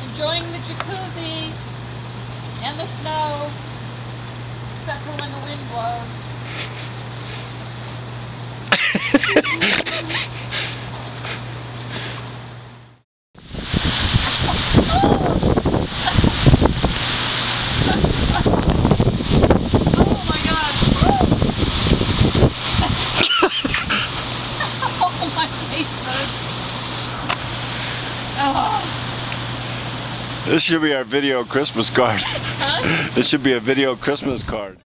Enjoying the jacuzzi and the snow, except for when the wind blows. Oh. This should be our video Christmas card. Huh? This should be a video Christmas card.